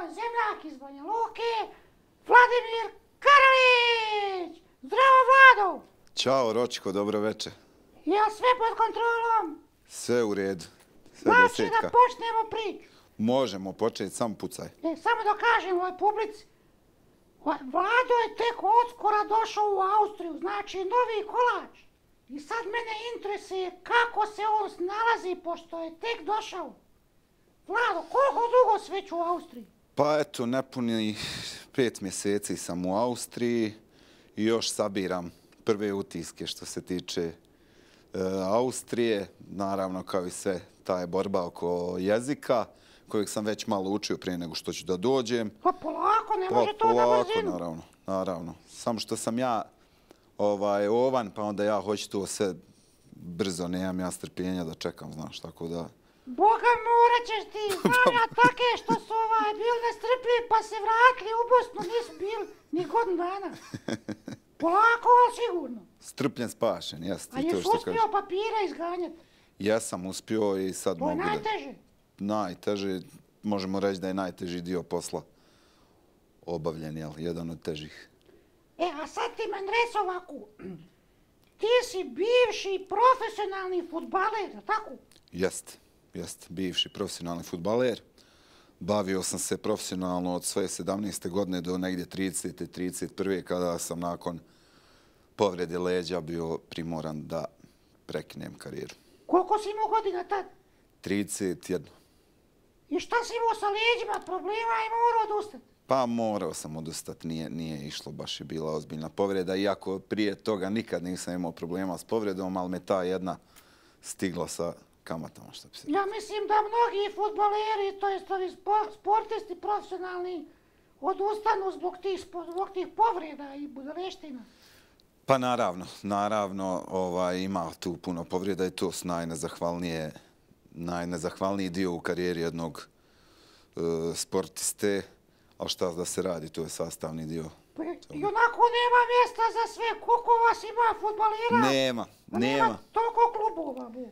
moj zemljak iz Banja Luke, Vladimir Karalić. Zdravo, Vlado. Ćao, Ročko, dobro večer. Ja sve pod kontrolom. Sve u redu. Sve Znači desetka. da počnemo priču. Možemo početi, sam pucaj. E, samo da kažem ovoj publici. Ovaj Vlado je tek odskora došao u Austriju, znači novi kolač. I sad mene interesuje kako se on snalazi pošto je tek došao. Vlado, koliko dugo si već u Austriji? Pa eto, nepuni pet mjeseci sam u Austriji i još sabiram prve utiske što se tiče e, Austrije. Naravno, kao i sve, ta je borba oko jezika, kojeg sam već malo učio prije nego što ću da dođem. Pa polako, ne Pa može to na brzinu. naravno, naravno. Samo što sam ja ovaj, ovan, pa onda ja hoću to sve brzo, nemam ja strpljenja da čekam, znaš, tako da... Boga morat ćeš ti, znam ja take što su ovaj, bili nestrpljivi pa se vratili u Bosnu, nisu bili ni godinu dana. Polako, ali sigurno. Strpljen spašen, jeste. A jesi što uspio kažeš. papire izganjati? Ja sam uspio i sad To je mogu da... najteže. Najteže, možemo reći da je najteži dio posla obavljen, jel? Jedan od težih. E, a sad ti meni reci ovako. Ti si bivši profesionalni futbaler, je tako? Jest, jest, bivši profesionalni futbaler. Bavio sam se profesionalno od svoje 17. godine do negdje 30. 31. kada sam nakon povrede leđa bio primoran da prekinem karijeru. Koliko si imao godina tad? 31. I šta si imao sa leđima, problema i morao odustati? Pa morao sam odustati, nije, nije išlo, baš je bila ozbiljna povreda, iako prije toga nikad nisam imao problema s povredom, ali me ta jedna stigla sa kamatama, što bi se... Ja mislim da mnogi futbaleri, to jest ovi spo- sportisti profesionalni, odustanu zbog tih, zbog tih povreda i budaleština. Pa naravno, naravno, ovaj, ima tu puno povreda i to su najnezahvalnije, najnezahvalniji dio u karijeri jednog e, sportiste, ali šta da se radi, to je sastavni dio. Pa i onako nema mjesta za sve. Koliko vas ima futbalera? Nema, Pa nema. toliko klubova, bu.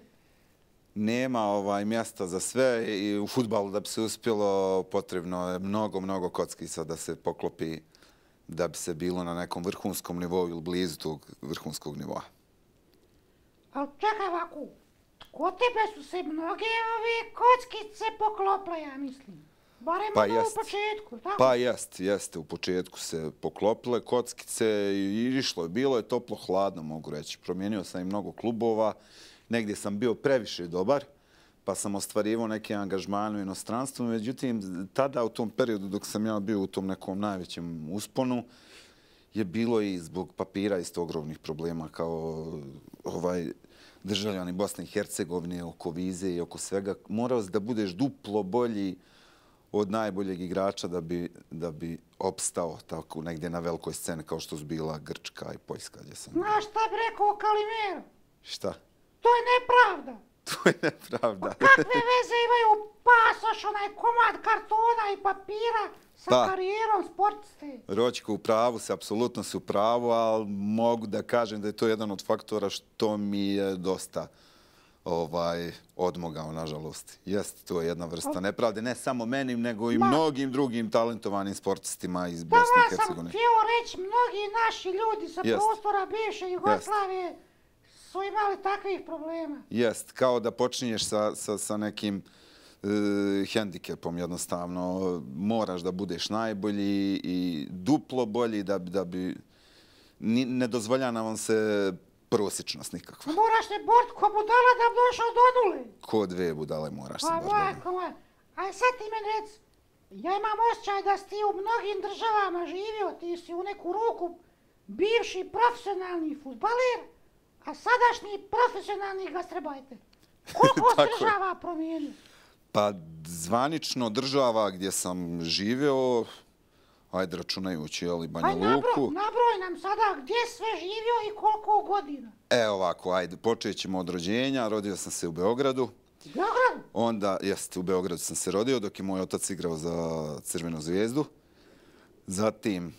Nema ovaj mjesta za sve i u futbalu da bi se uspjelo potrebno je mnogo, mnogo kockica da se poklopi da bi se bilo na nekom vrhunskom nivou ili blizu tog vrhunskog nivoa. Ali čekaj ovako. Kod tebe su se mnoge ove kockice poklopile, ja mislim. Barem Pa ono jest. u početku, tako? Pa jest, jeste, u početku se poklopile kockice i išlo je, bilo je toplo hladno, mogu reći. Promijenio sam i mnogo klubova, negdje sam bio previše dobar, pa sam ostvarivao neke angažmane u inostranstvu, međutim, tada u tom periodu dok sam ja bio u tom nekom najvećem usponu, je bilo i zbog papira isto ogromnih problema kao ovaj državljani Bosne i Hercegovine oko vize i oko svega. Morao si da budeš duplo bolji od najboljeg igrača da bi, da bi opstao tako negdje na velikoj sceni kao što su bila Grčka i Poljska gdje sam. Znaš šta bi rekao Kalimero? Šta? To je nepravda. To je nepravda. Kakve veze imaju pasoš, onaj komad kartona i papira sa Pa. karijerom sportiste? Ročko, u pravu se, apsolutno se u pravu, ali mogu da kažem da je to jedan od faktora što mi je dosta ovaj odmogao, nažalost. Jeste, to je jedna vrsta nepravde, ne samo meni, nego i Ma. mnogim drugim talentovanim sportistima iz Bosne i sam Hercegovine. htio reći, mnogi naši ljudi sa Jest. prostora bivše Jugoslavije su imali takvih problema. Jest, kao da počinješ sa, sa, sa nekim e, hendikepom jednostavno. Moraš da budeš najbolji i duplo bolji da, da bi... Ni, ne dozvoljava vam se prosječnost nikakva. Moraš se bort ko budala da bi došao do nule. Ko dve budale moraš se Pa majko moja. A sad ti meni rec, ja imam osjećaj da si ti u mnogim državama živio, ti si u neku ruku bivši profesionalni futbaler, a sadašnji profesionalni gastrebajter. Koliko je. država promijenio? Pa zvanično država gdje sam živio, ajde računajući, ali Banja Luku. nabroj nam sada gdje sve živio i koliko godina. E ovako, ajde, počet ćemo od rođenja. Rodio sam se u Beogradu. U Beogradu? Onda, jeste, u Beogradu sam se rodio dok je moj otac igrao za Crvenu zvijezdu. Zatim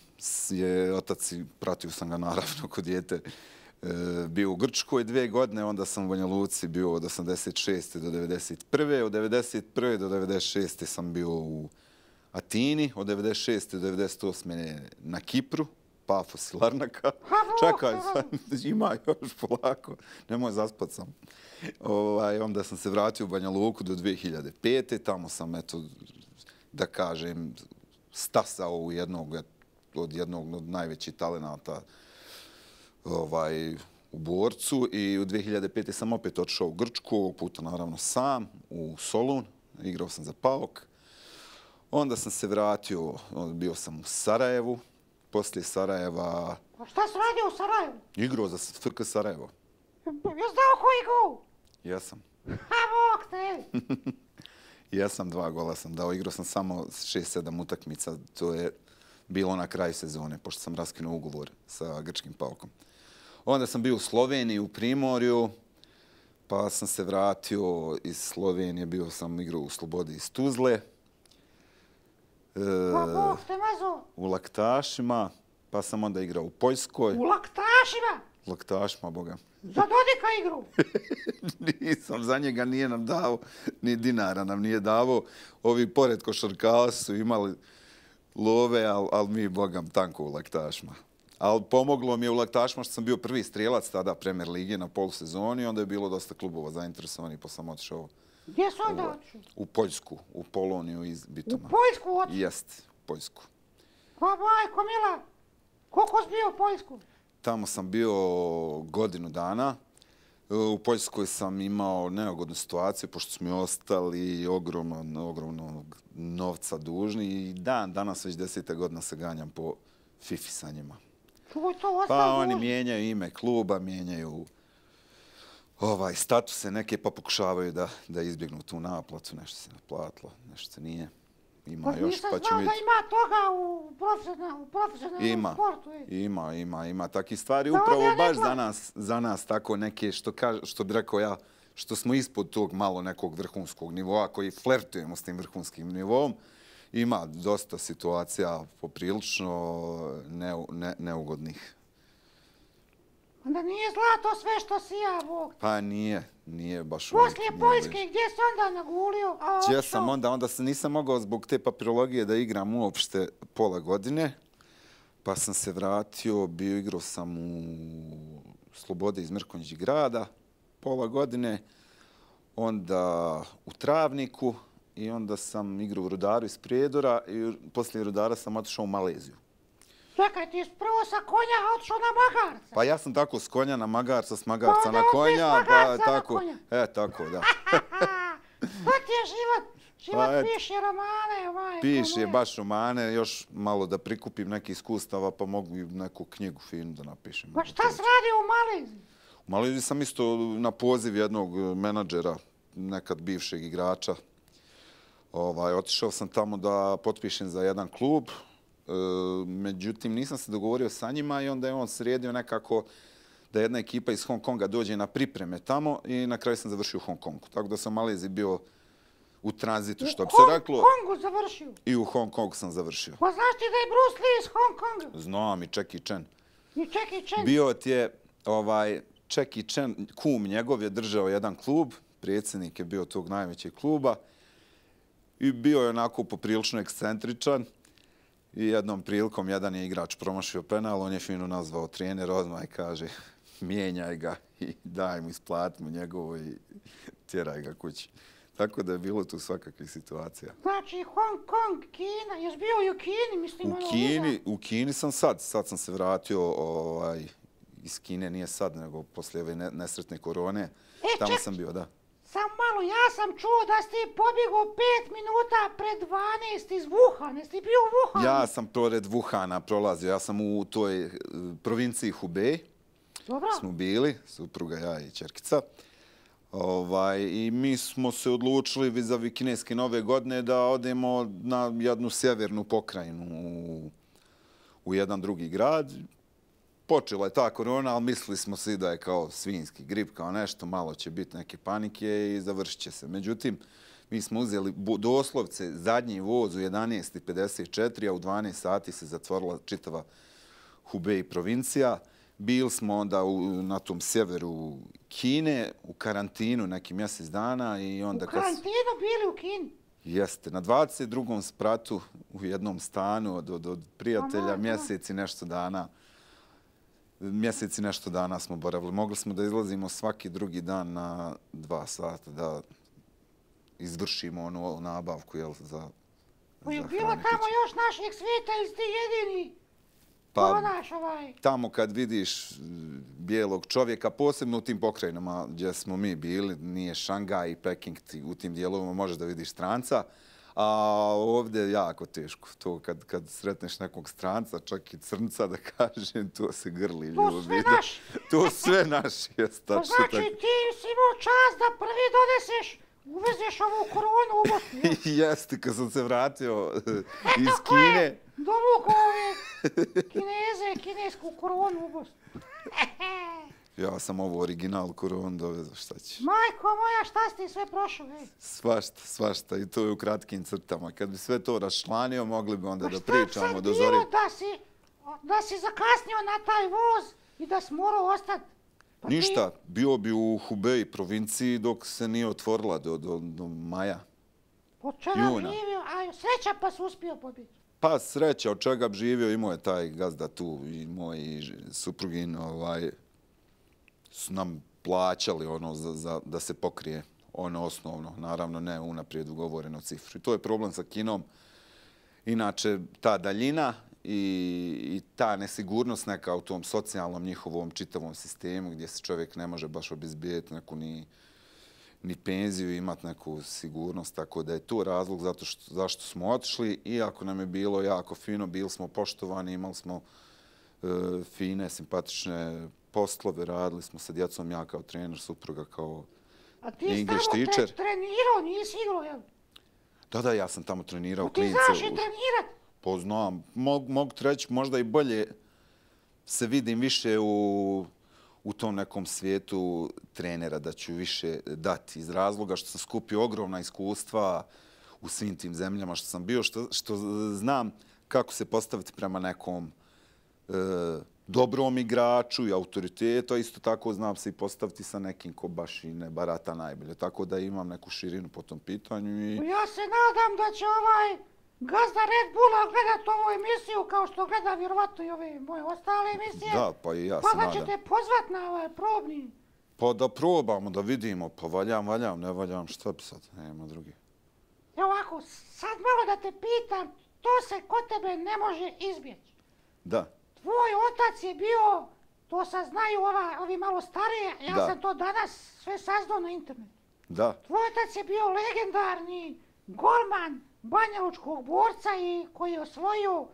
je otac, pratio sam ga naravno kod dijete, e, bio u Grčkoj dvije godine, onda sam u Banja Luci bio od 86. do 91. Od 91. do 96. sam bio u Atini, od 96. do 98. na Kipru, Pafos i Larnaka. Čekaj, sad, ima još polako, nemoj zaspat sam. Ovaj, onda sam se vratio u Banja Luku do 2005. Tamo sam, eto, da kažem, stasao u jednog, od jednog od najvećih talenata ovaj, u Borcu i u 2005. sam opet odšao u Grčku, ovog puta naravno sam, u Solun, igrao sam za Paok. Onda sam se vratio, bio sam u Sarajevu, poslije Sarajeva... A šta si radio u Sarajevu? Igrao za FK Sarajevo. Ja znao ko igrao? Jesam. Ha, bok te! Jesam, dva gola sam dao. Igrao sam samo 6-7 utakmica. To je bilo na kraju sezone, pošto sam raskinuo ugovor sa grčkim paukom. Onda sam bio u Sloveniji, u Primorju, pa sam se vratio iz Slovenije, bio sam igrao u Slobodi iz Tuzle. E, u Laktašima, pa sam onda igrao u Poljskoj. U laktašima! Laktašima, boga. Za Dodika igru! Nisam, za njega nije nam dao, ni dinara nam nije davo. Ovi pored košarkala su imali love, ali al mi, bogam, tanko u laktašima. Ali pomoglo mi je u laktašima što sam bio prvi strijelac tada Premier Lige na polusezoni, onda je bilo dosta klubova zainteresovani, pa sam otišao Gdje onda otišli? u Poljsku, u Poloniju iz U Bituma. Poljsku otišli? Jest, Poljsku. Pa majko mila, koliko si bio u Poljsku? Tamo sam bio godinu dana. U Poljskoj sam imao neugodnu situaciju, pošto su mi ostali ogromno, ogromno novca dužni i dan, danas već deseta godina se ganjam po fifi sa njima. Pa oni mijenjaju ime kluba, mijenjaju ovaj statuse neke, pa pokušavaju da, da izbjegnu tu naplatu, nešto se naplatilo, nešto se nije. Ima Pa još, pa da vidjeti. ima toga u profesionalnom, profesionalnom Ima, sportu. ima, ima, ima takih stvari. Da, Upravo ovdje baš za nas, za nas tako neke, što, kaž, što bi rekao ja, što smo ispod tog malo nekog vrhunskog nivoa, koji flertujemo s tim vrhunskim nivom, ima dosta situacija poprilično ne, ne, neugodnih. Onda nije zlato sve što sija, Bog. Pa nije, nije baš uvijek. Poslije nije Poljske, gdje si onda nagulio? A Gdje otišao? sam onda, onda se nisam mogao zbog te papirologije da igram uopšte pola godine, pa sam se vratio, bio igrao sam u Slobode iz Mrkonjić grada pola godine, onda u Travniku i onda sam igrao u Rudaru iz Prijedora i poslije Rudara sam otišao u Maleziju. Čekaj, ti prvo sa konja otišao na magarca. Pa ja sam tako s konja na magarca, s magarca Pa na da, opet s konja, magarca pa na konja. e tako, da. to ti je život. Život Pa, piše romane, majko Piše baš romane, još malo da prikupim neke iskustava, pa mogu i neku knjigu finu da napišem. Pa šta si radio u Maleziji? U Maleziji sam isto na poziv jednog menadžera, nekad bivšeg igrača. Ovaj, otišao sam tamo da potpišem za jedan klub, međutim nisam se dogovorio sa njima i onda je on sredio nekako da jedna ekipa iz Hong Konga dođe na pripreme tamo i na kraju sam završio u Hong Kongu. Tako da sam u Maleziji bio u tranzitu, što bi U se reklo, Kongu završio. i u Hong Kongu sam završio. Pa znaš ti da je Bruce Lee iz Hong Konga? Znam i Jackie Chan. I Jackie Chan. Bio ti je ovaj Jackie Chan, kum njegov je držao jedan klub, predsjednik je bio tog najvećeg kluba i bio je onako poprilično ekscentričan i jednom prilikom jedan je igrač promašio penal, on je fino nazvao trener odmah i kaže mijenjaj ga i daj mu isplat mu njegovo i tjeraj ga kući. Tako da je bilo tu svakakvih situacija. Znači Hong Kong, Kina. Jesi bio i u Kini, mislim. U ono, Kini, u Kini sam sad, sad sam se vratio ovaj, iz Kine, nije sad, nego poslije ove ne- nesretne korone. E, Tamo ček- sam bio, da. Sam malo, ja sam čuo da si ti pobjegao pet minuta pred 12 iz Wuhan. Jesi ti bio u Wuhanu? Ja sam pored Wuhana prolazio, ja sam u toj eh, provinciji Hubei, Dobro. smo bili, supruga, ja i čerkica. Ovaj, I mi smo se odlučili vizavi kineske nove godine da odemo na jednu sjevernu pokrajinu u, u jedan drugi grad. Počela je ta korona, ali mislili smo svi da je kao svinski grip, kao nešto, malo će biti neke panike i završit će se. Međutim, mi smo uzeli doslovce zadnji voz u 11.54, a u 12 sati se zatvorila čitava Hubei provincija. Bili smo onda u, na tom sjeveru Kine u karantinu neki mjesec dana i onda... U karantinu bili u Kini? Jeste, na 22. spratu u jednom stanu od, od, od prijatelja Aha, mjesec i nešto dana. Mjesec i nešto dana smo boravili. Mogli smo da izlazimo svaki drugi dan na dva sata da izvršimo onu nabavku jel, za, Pa je bilo tamo još naših svijeta ili si ti jedini? Pa- Koronaš ovaj. tamo kad vidiš e, bijelog čovjeka, posebno u tim pokrajinama gdje smo mi bili, nije Šangaj i Peking, ti u tim dijelovima možeš da vidiš stranca, a ovdje je jako teško. To kad, kad sretneš nekog stranca, čak i crnca, da kažem, to se grli To ljubi. sve da- naši. To sve naši, jes Pa tačno znači tako. ti si imao čast da prvi doneseš, uvezeš ovu koronu u Bosnu. Jeste, kad sam se vratio e, iz Ko je Kine, Dovukao ove kineze, kinesku koronu u Bosnu. ja sam ovo original koronu dovezao, šta će. Majko moja, šta si ti sve prošao, ej? Svašta, svašta i to je u kratkim crtama. Kad bi sve to raščlanio, mogli bi onda Pa da šta pričamo sad do bilo zori. da si, da si zakasnio na taj voz i da si morao ostati? Pa ti- Ništa, bio bi u Hubei provinciji dok se nije otvorila do, do, do maja. Od čega Juna. živio, a sreća pa si uspio pobiti. Pa sreća, od čega bi živio, imao je taj gazda tu i moj suprugin, ovaj, su nam plaćali ono za, za, da se pokrije ono osnovno, naravno ne unaprijed ugovoreno cifru. I to je problem sa kinom. Inače, ta daljina i, i ta nesigurnost neka u tom socijalnom njihovom čitavom sistemu gdje se čovjek ne može baš obizbijeti neku ni, ni penziju imati neku sigurnost, tako da je to razlog zato što, zašto smo otišli. Iako nam je bilo jako fino, bili smo poštovani, imali smo e, fine, simpatične poslove, radili smo sa djecom, ja kao trener, supruga kao... A ti si English tamo tre, teacher. trenirao, nisi igrao, jel? Da, da, ja sam tamo trenirao Pa ti znaš i trenirat. Poznam. Mogu, mogu ti reći, možda i bolje se vidim više u, u tom nekom svijetu trenera, da ću više dati iz razloga što sam skupio ogromna iskustva u svim tim zemljama što sam bio, što, što znam kako se postaviti prema nekom e, dobrom igraču i autoritetu, a isto tako znam se i postaviti sa nekim ko baš i ne barata najbolje. Tako da imam neku širinu po tom pitanju i... Pa Ja se nadam da će ovaj gazda Red Bulla gledat ovu emisiju kao što gleda vjerovatno i ove moje ostale emisije. Da, pa i ja Pa se da nadam. ćete pozvat na ovaj probni. Pa da probamo, da vidimo, pa valjam, valjam, ne valjam, šta bi sad, nema drugi. Evo ovako, sad malo da te pitam, to se kod tebe ne može izbjeći. Da, Tvoj otac je bio, to sad znaju ova, ovi malo starije, ja Da. sam to danas sve saznao na internetu. da, Tvoj otac je bio legendarni golman Banjalučkog borca i koji je osvojio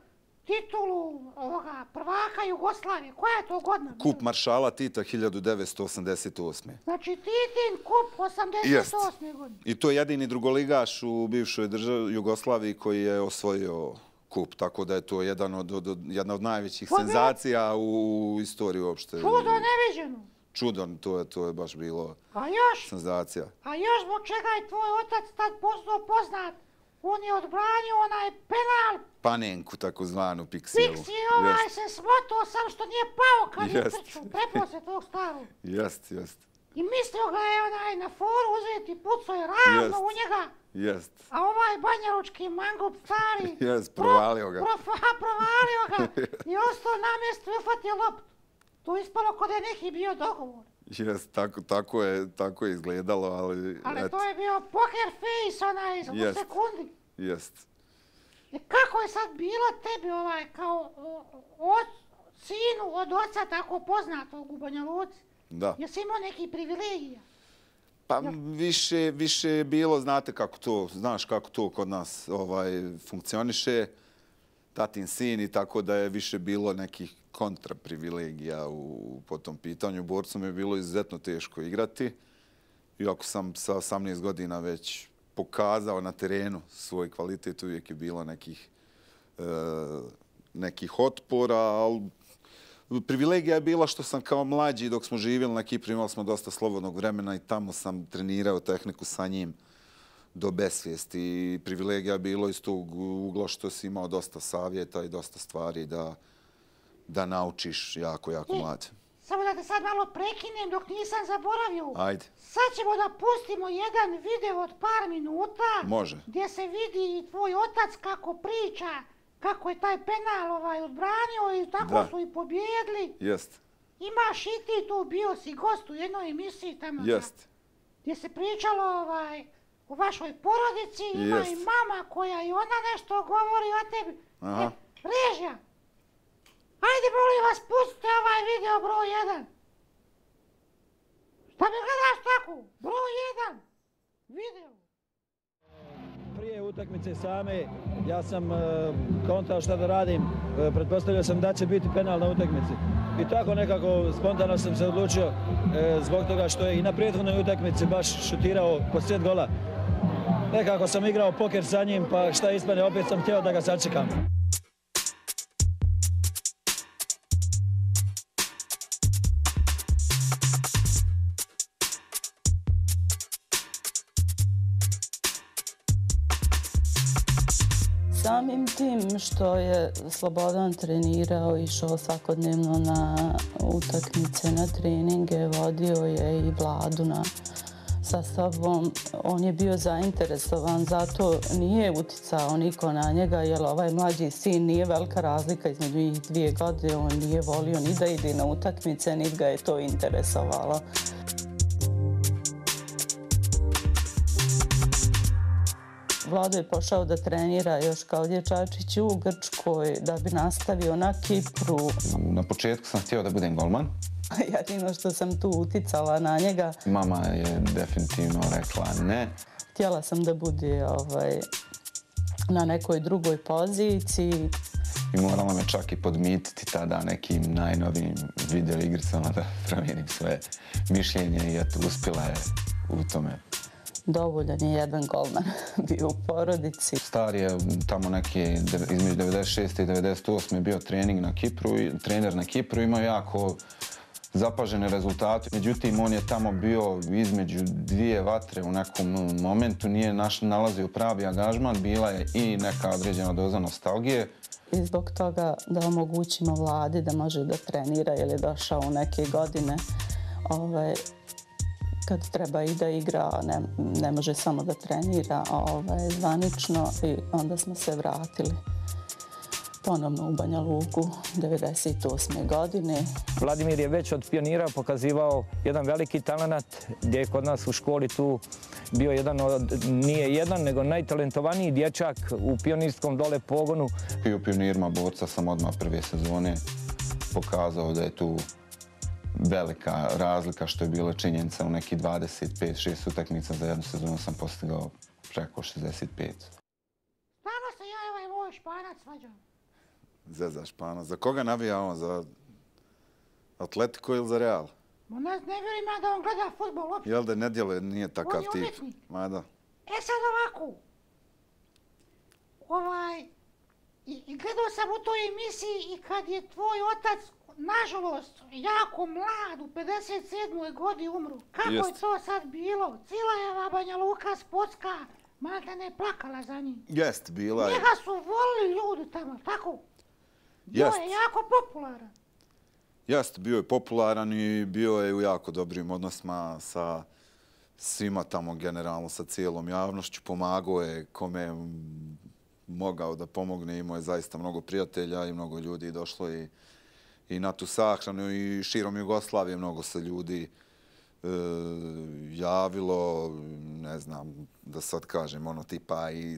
titulu ovoga prvaka Jugoslavije. Koja je to godina? kup maršala Tita 1988. Znači Titin kup 88. godine. I to je jedini drugoligaš u bivšoj državi Jugoslaviji koji je osvojio kup, tako da je to jedan od, od, od, jedna od najvećih da. senzacija u istoriji uopšte. Čudo neviđeno. Čudo, to je, to je baš bilo A još, senzacija. a još zbog čega je tvoj otac tad postao poznat. On je odbranio onaj penal, Panenku, takozvanu Piksijelu. Pixi ovaj se smotao sam što nije pao kad je trčao. Prepao se tog starog. Jest, jest, I mislio ga je onaj na foru uzeti, pucao je ravno Jest. u njega. jest. A ovaj banjaručki mangup stari... Jest, provalio ga. Pro, profa, provalio ga i ostao na mjestu i ufatio loptu. To je ispalo kod je neki bio dogovor. Jest, tako, tako, je, tako je izgledalo, ali... Ali eto, to je bio poker face onaj u Jest. sekundi. Jest. I kako je sad bilo tebi ovaj kao o, od, sinu od oca tako poznatog u Banja Luci? Da. Jesi imao neki privilegija? Pa više, više je bilo, znate kako to, znaš kako to kod nas ovaj funkcioniše, tatin sin i tako da je više bilo nekih kontra privilegija u, po tom pitanju. Borcom je bilo izuzetno teško igrati. Iako sam sa 18 godina već pokazao na terenu svoj kvalitet, uvijek je bilo nekih, e, nekih otpora, ali Privilegija je bila što sam kao mlađi dok smo živjeli na Kipru imali smo dosta slobodnog vremena i tamo sam trenirao tehniku sa njim do besvijesti. Privilegija je bilo iz tog ugla što si imao dosta savjeta i dosta stvari da, da naučiš jako, jako I- mlad. Samo da te sad malo prekinem dok nisam zaboravio. Ajde, Sad ćemo da pustimo jedan video od par minuta. može. Gdje se vidi i tvoj otac kako priča, kako je taj penal ovaj odbranio i tako Da. su i pobjedili. Jest, Imaš i ti tu, bio si gost u jednoj emisiji tamo. jest. Gdje se pričalo ovaj, o vašoj porodici, ima Jest. i mama koja i ona nešto govori o tebi. Aha. E, režija. Ajde, molim vas, pustite ovaj video broj 1. Šta me gledaš tako? Broj 1. Video. Prije utakmice same ja sam e, kontao šta da radim, e, pretpostavljao sam da će biti penal na utakmici. I tako nekako spontano sam se odlučio e, zbog toga što je i na prethodnoj utakmici baš šutirao po sred gola. Nekako sam igrao poker sa njim, pa šta ispane, opet sam htio da ga sačekam. Tim što je Slobodan trenirao, išao svakodnevno na utakmice, na treninge, vodio je i vladu na, sa sobom. On je bio zainteresovan, zato nije uticao niko na njega, jer ovaj mlađi sin nije velika razlika između njih dvije godine. On nije volio ni da ide na utakmice, ni ga je to interesovalo. Vlado je pošao da trenira još kao dječačić u Grčkoj da bi nastavio na Kipru. Na početku sam htio da budem golman. Jedino što sam tu uticala na njega, Mama je definitivno rekla ne. htjela sam da bude ovaj, na nekoj drugoj poziciji. I morala me čak i podmititi tada nekim najnovijim video igricama da promijenim svoje mišljenje i eto, uspjela je u tome. Dovoljan je jedan golman bio u porodici. Star je tamo neke, de- između 96. i 98. je bio trening na Kipru, i trener na Kipru, imao jako zapažene rezultate. Međutim, on je tamo bio između dvije vatre u nekom momentu, nije naš, nalazio pravi angažman, bila je i neka određena doza nostalgije. I zbog toga da omogućimo vladi da može da trenira jer je došao u neke godine ovaj, kad treba i da igra, ne, ne može samo da trenira ovaj, zvanično i onda smo se vratili ponovno u Banja Luku 98. godine. Vladimir je već od pionira pokazivao jedan veliki talenat gdje je kod nas u školi tu bio jedan od, nije jedan, nego najtalentovaniji dječak u pionirskom dole pogonu. I u pionirima borca sam odmah prve sezone pokazao da je tu velika razlika što je bila činjenica u neki 25-6 utakmica za jednu sezonu sam postigao preko 65. Stvarno se ja i ovaj moj španac svađam. Zeza Špana. Za koga navija on? Za Atletico ili za Real? Ma ne, ne vjerujem ja da on gleda futbol uopće. Jel da ne djeluje, nije takav On je tip? umjetnik. Ma da. E sad ovako. Ovaj, i, i gledao sam u toj emisiji i kad je tvoj otac, nažalost, jako mlad, u 57. godini umru. Kako je Jest. to sad bilo? Cilajeva Banja Luka sportska, malta ne plakala za njim. Jest, bila je. Njega su volili ljudi tamo, tako? Bio Jest. je jako popularan. Jest, bio je popularan i bio je u jako dobrim odnosima sa svima tamo generalno, sa cijelom javnošću. Pomagao je kome je mogao da pomogne. Imao je zaista mnogo prijatelja i mnogo ljudi došlo i, i na tu sahranu i širom Jugoslavije mnogo se ljudi e, javilo, ne znam, da sad kažem, ono tipa i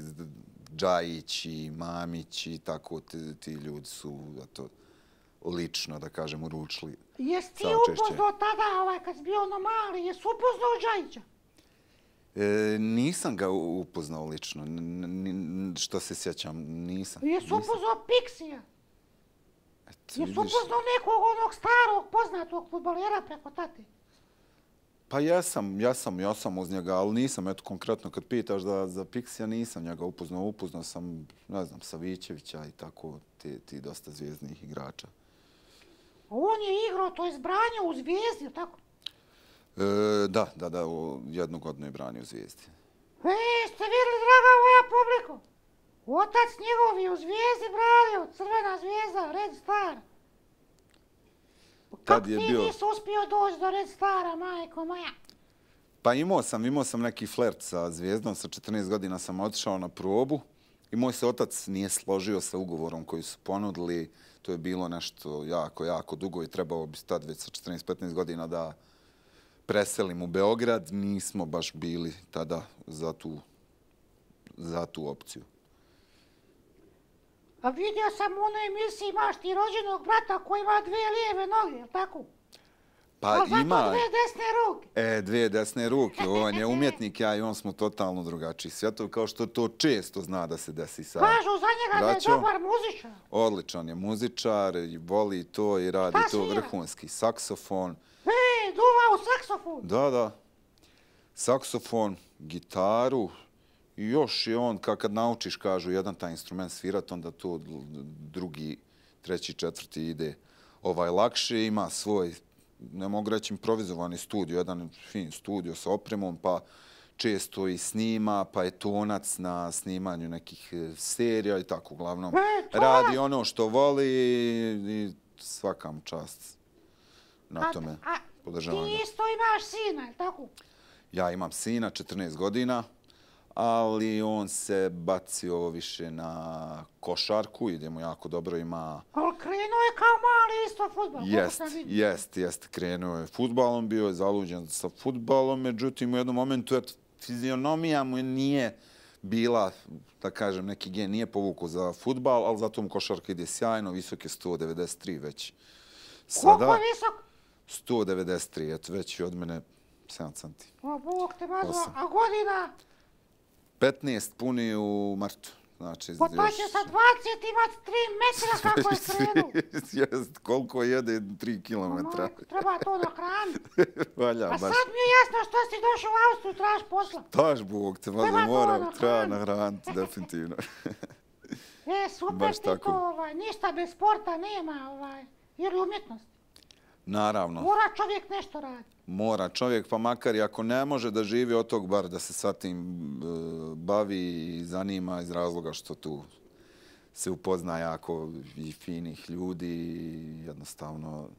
Džajić i Mamić i tako ti, ti ljudi su eto, lično, da kažem, uručili Jesi ti upoznao tada, ovaj, kad si bio ono mali, jesi upoznao Džajića? E, nisam ga upoznao lično, n- n- što se sjećam, nisam. Jesi upoznao Pixija? Eto, Jesi vidiš. upoznao nekog onog starog poznatog futbolera preko tate? Pa jesam, jesam, ja sam uz njega, ali nisam, eto, konkretno kad pitaš da za Pixija nisam njega upoznao, upoznao sam, ne znam, Savićevića i tako, ti, ti dosta zvijezdnih igrača. A on je igrao, to je zbranio u Zvijezdi, tako? E, da, da, da, u jednu godinu je branio zvijezdi. E, ste vidjeli, draga moja publiko? Otac njegov je u Zvijezdi branio, crvena zvijezda, Red Star. Kako Tad je ti bio... nisi uspio doći do Red Stara, majko moja? Pa imao sam, imao sam neki flert sa Zvijezdom, sa 14 godina sam otišao na probu i moj se otac nije složio sa ugovorom koji su ponudili. To je bilo nešto jako, jako dugo i trebalo bi tad već sa 14-15 godina da preselim u Beograd. Nismo baš bili tada za tu, za tu opciju. A vidio sam u onoj emisiji imaš ti rođenog brata koji ima dvije lijeve noge, jel tako? Pa A zato ima... dvije desne ruke. E, dvije desne ruke, on je umjetnik, ja i on smo totalno drugačiji svijetovi, kao što to često zna da se desi sa Kažu za njega da je dobar muzičar. Odličan je muzičar voli to i radi Šta to vrhunski. Saksofon, Ej, duva u saksofon. da, da. Saksofon, gitaru i još je on, ka- kad naučiš, kažu, jedan taj instrument svirat, onda to drugi, treći, četvrti ide ovaj lakše, ima svoj, ne mogu reći improvizovani studio, jedan fin studio sa opremom, pa često i snima, pa je tonac na snimanju nekih e, serija i tako, uglavnom. E! Radi ono što voli i, i svaka mu čast na tome. Ti isto imaš sina, jel tako? Ja imam sina, 14 godina, ali on se bacio više na košarku, idemo jako dobro, ima... Ali krenuo je kao mali isto futbol. koliko Jest, sam vidio. jest, jest, krenuo je futbalom, bio je zaluđen sa futbalom, međutim u jednom momentu je fizionomija mu nije bila, da kažem, neki gen nije povukao za futbal, ali zato mu košarka ide sjajno, visok je 193 već. Koliko Sada je visok? 193, eto već je od mene 7 centi. O, Bog te. Osam. A godina? 15 puni u martu. Znači, Pa to će sa 20 imat 3 metra kako je krenuo. Jest, koliko jede 3 kilometra. Treba to nahraniti. Valja, A baš. sad mi je jasno što si došao u Austriju, traž posla. Taš Bog te, to mora, treba nahraniti, definitivno. E, super Baš ti tako. to, ovaj, ništa bez sporta nema, ovaj, ili umjetnost. Naravno, Mora čovjek nešto raditi. Mora čovjek, pa makar i ako ne može da živi od tog, bar da se sa tim e, bavi i zanima iz razloga što tu se upozna jako i finih ljudi i jednostavno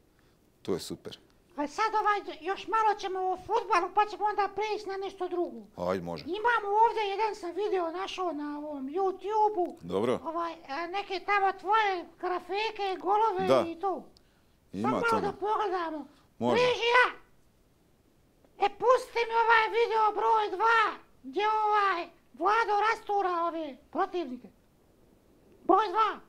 to je super. A sad ovaj, još malo ćemo o futbalu, pa ćemo onda preći na nešto drugo. Ajde, može. Imamo ovdje, jedan sam video našao na ovom YouTube-u, Dobro, ovaj, a, neke tamo tvoje grafike, golove Da. i to. Sad ima malo toga. da pogledamo. Može. Režija! Е, пусти ми овај видео број 2, где овај Владо растура овие противнике. Број 2.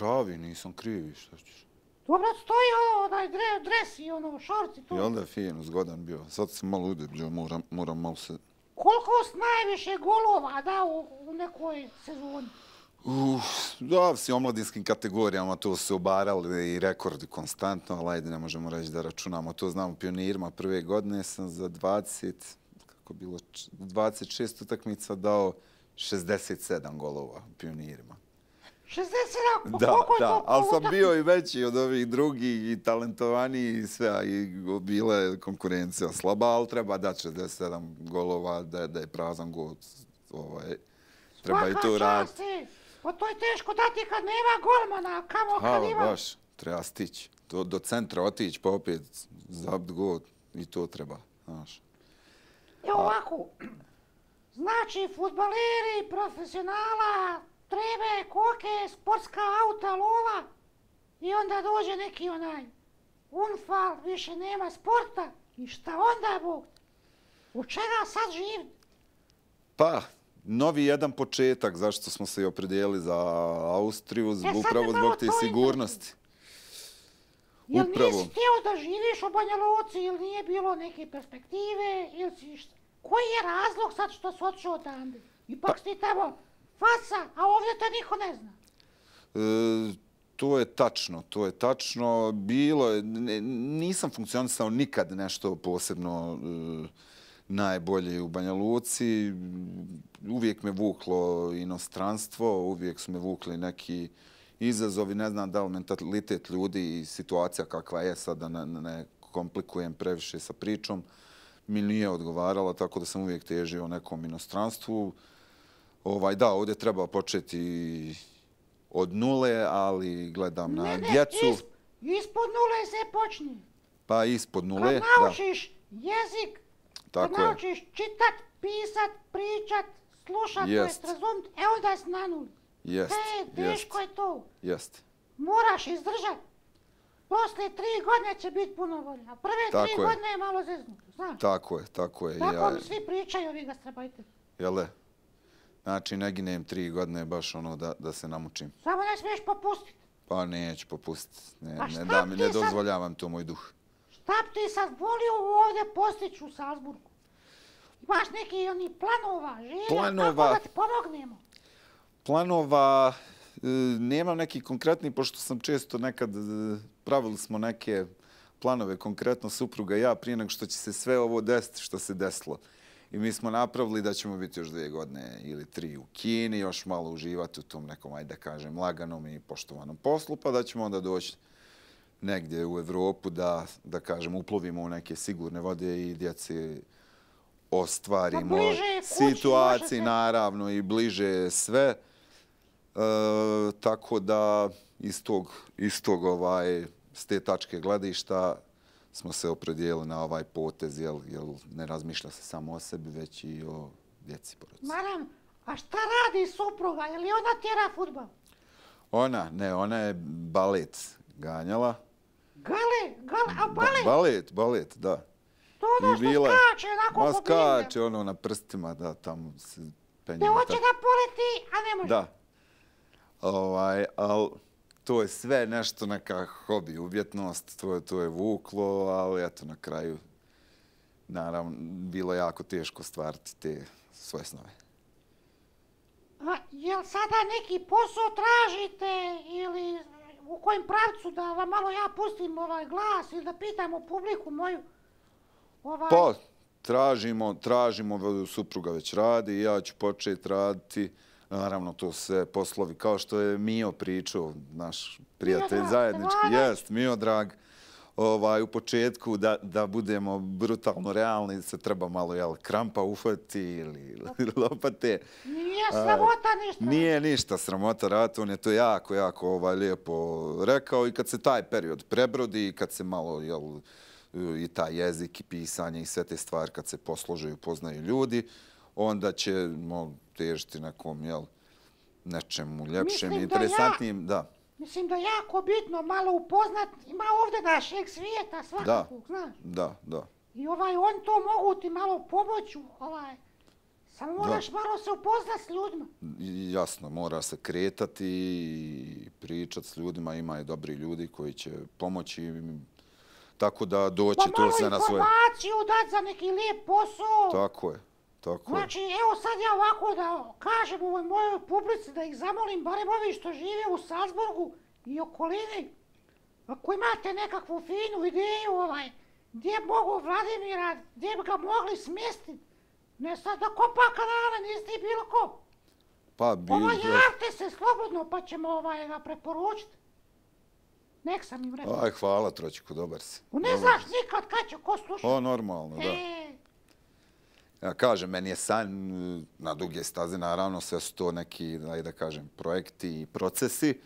Pravi, nisam krivi, šta ćeš. Dobro stoji ono, onaj dre, dres i ono, šorci tu. Jel da je fin, zgodan bio. Sad sam malo udebljivo, moram, moram malo se... Koliko si najviše golova dao u, u nekoj sezoni? Uf, da, svi omladinskim kategorijama to su obarali i rekordi konstantno, ali ajde ne možemo reći da računamo. To znam u pionirima prve godine sam za 20, kako bilo, č- 26 utakmica dao 67 golova pionirima. 67, pa Da, koliko je da, to ali sam bio i veći od ovih drugih i talentovaniji i sve, i bila je konkurencija slaba, ali treba dati 67 golova da, je- da je prazan gol. Ovaj, treba i Svaka to čast, raditi. Pa to je teško dati kad nema golmana, kamo kad ima. baš, treba stići. Do, do centra otići, pa opet zabit gol i to treba, znaš. Evo ovako, znači futbaleri, profesionala, trebe, koke, sportska auta, lova i onda dođe neki onaj unfal, više nema sporta i šta onda, Bog? U čega sad živim? Pa, novi jedan početak, zašto smo se i opredijelili za Austriju, zbog, sad me upravo zbog te sigurnosti. Jel Upravo. nisi htio da živiš u Banja Luci ili nije bilo neke perspektive ili si šta? Koji je razlog sad što si otišao odande? Ipak si ti tamo faca, a ovdje te niko ne zna. E, to je tačno, to je tačno. Bilo je, ne, nisam funkcionisao nikad nešto posebno e, najbolje u Banja Luci. Uvijek me vuklo inostranstvo, uvijek su me vukli neki izazovi, ne znam da li mentalitet ljudi i situacija kakva je sada, ne, ne komplikujem previše sa pričom, mi nije odgovarala, tako da sam uvijek težio nekom inostranstvu. Ovaj, da, ovdje treba početi od nule, ali gledam na Ne, ne, djecu, is- ispod nule se počne. pa ispod nule, Kad da, naučiš jezik, kad tako je. naučiš čitat, pisat, pričat, slušat, to Jest. jest razumit, e onda si na nuli. Jest, E, teško jest, je to. jest. Moraš izdržat. Poslije tri godine će biti puno bolje, a prve Tako tri je. godine je malo zeznuto, znaš. Tako je, tako je. Tako ja, mi svi pričaju ovi gastarbajteri. jele? Znači, ne ginem tri godine baš ono da, da se namučim. Samo ne smiješ popustiti. Pa neću popustiti. Ne, A ne, šta da mi, ti ne sad- dozvoljavam to moj duh. Šta bi ti sad volio ovdje postići u Salzburgu? Imaš neki oni planova, želja, Planova? kako da ti pomognemo? planova e, nemam neki konkretni, pošto sam često nekad, e, pravili smo neke planove, konkretno supruga i ja, prije nego što će se sve ovo desiti što se desilo. I mi smo napravili da ćemo biti još dvije godine ili tri u Kini, još malo uživati u tom nekom, ajde da kažem, laganom i poštovanom poslu, pa da ćemo onda doći negdje u Evropu da, da kažem, uplovimo u neke sigurne vode i djeci ostvarimo Pa situaciji, se. naravno, i bliže sve. E, tako da iz tog, iz tog ovaj, s te tačke gledišta smo se opredijelili na ovaj potez, jel, jel ne razmišlja se samo o sebi, već i o djeci porodici. Maram, a šta radi supruga? Je li ona tjera futbal? Ona, ne, ona je balet ganjala. Gale, gale, a Ba- bale, balet, balet, da. to ono i što bila skače onako Ma skače ono na prstima, da, tamo se penje. Na hoće da poleti, a ne može. Da. Ovaj, al to je sve nešto neka hobi, uvjetnost, to je, to je vuklo, ali eto na kraju naravno bilo je jako teško stvariti te svoje snove. A, jel sada neki posao tražite ili u kojem pravcu da vam malo ja pustim ovaj glas ili da pitamo publiku moju? Ovaj, Pa, tražimo, tražimo, supruga već radi, ja ću početi raditi. Naravno, to sve poslovi, kao što je Mio pričao, naš prijatelj zajednički, jest, Mio drag, ovaj, u početku da, da budemo brutalno realni, se treba malo jel, krampa ufati ili, lopate. Nije sramota ništa. Nije ništa sramota on je to jako, jako ovaj, lijepo rekao i kad se taj period prebrodi kad se malo, jel, i taj jezik i pisanje i sve te stvari kad se poslože i upoznaju ljudi, onda ćemo težiti nekom, jel, nečemu ljepšem, Mislim da ja- interesantnijem, da. Mislim da je jako bitno malo upoznat, ima ovdje našeg svijeta svakakvog, znaš. Da, da. I ovaj, on to mogu ti malo pomoći, ovaj. Samo moraš malo se upoznat s ljudima. I Jasno, mora se kretati i pričati s ljudima, ima i dobri ljudi koji će pomoći, tako da doći Pa to malo sve na svoje. informaciju dati za neki lijep posao. Tako je, tako je. Znači, evo sad ja ovako da kažem ovoj mojoj publici da ih zamolim, barem ovi što žive u Salzburgu i okolini, ako imate nekakvu finu ideju, ovaj, gdje mogu Vladimira, gdje bi ga mogli smjestiti, Ne sad da kopa kanale, nisi ti bilo ko. Pa bil, Ovo javte se slobodno pa ćemo ovaj ga preporučiti. Nek sam im rekao. Aj, hvala Troćiku, dobar si. Ne Dobar znaš si. nikad kad će ko sluša. O, normalno, da. Ja kažem, meni je san m, na duge staze, naravno, sve su to neki, daj da kažem, projekti i procesi,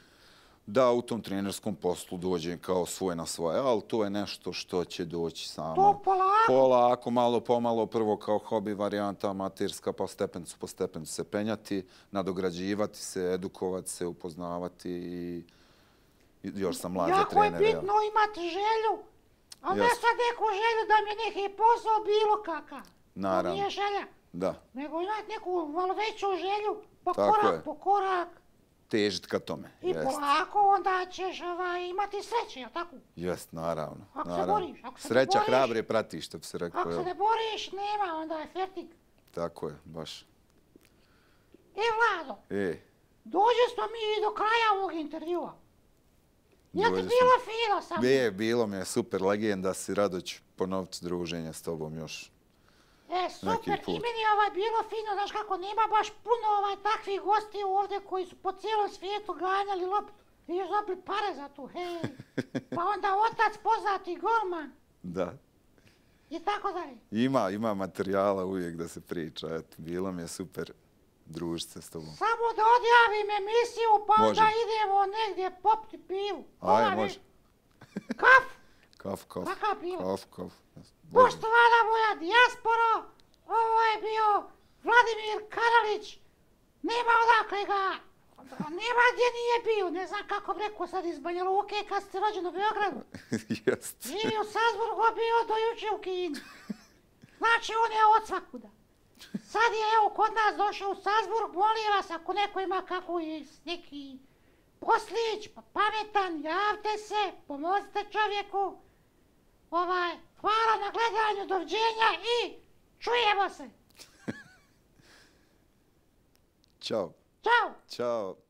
da u tom trenerskom poslu dođem kao svoje na svoje, ali to je nešto što će doći samo. To polako. Polako, malo pomalo, prvo kao hobi varijanta amaterska, pa stepencu po stepencu se penjati, nadograđivati se, edukovati se, upoznavati i još sam mlad za jako je ja. bitno imati želju. A ne sad neku želju da mi neki posao bilo kakav. To Naravno. nije želja. Da, Nego imati neku malo veću želju, pa Tako korak je. po korak. težit ka tome. I jest. polako onda ćeš ovaj, imati sreće, jel tako? Jest, naravno. Ako se naravno. boriš, ako se Sreća boriš- hrabre prati, što bi se rekao. Ako se jel? ne boriš, nema, onda je fertik. Tako je, baš. E, Vlado, E, dođe smo mi do kraja ovog intervjua. Jel ti bilo fino sam? je, bilo mi je super legenda si, rado ću ponoviti druženje s tobom još. E, super, i meni je ovaj bilo fino, znaš kako, nema baš puno ovaj takvih gosti ovdje koji su po cijelom svijetu ganjali loptu. I još dobili pare za tu, hej. Pa onda otac poznati golman Da. i tako dalje. Ima, ima materijala uvijek da se priča, eto, bilo mi je super družiti se s tobom. Samo da odjavim emisiju, pa onda Može. idemo negdje popiti pivu. Aj, Ova, može. Kaf, Kaf, kaf. Kaf, kaf. Može. poštovana moja dijaspora, ovo je bio Vladimir Karalić. Nema odakle ga, nema gdje nije bio, ne znam kako bi rekao sad iz Banja Luke kad ste rođen u Beogradu. Jest. Živi u Salzburgu, bio do juče u Kini. Znači on je od svakuda. Sad je evo kod nas došao u Salzburg, molim vas ako neko ima kako je neki poslić, pa pametan, javte se, pomozite čovjeku. Ovaj, hvala na gledanju, doviđenja i čujemo se. Ćao. Ćao! Ćao.